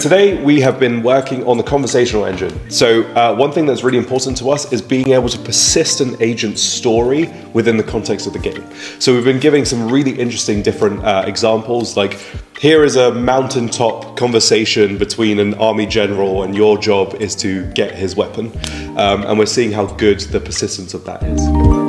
today we have been working on the conversational engine. So uh, one thing that's really important to us is being able to persist an agent's story within the context of the game. So we've been giving some really interesting different uh, examples like here is a mountaintop conversation between an army general and your job is to get his weapon. Um, and we're seeing how good the persistence of that is.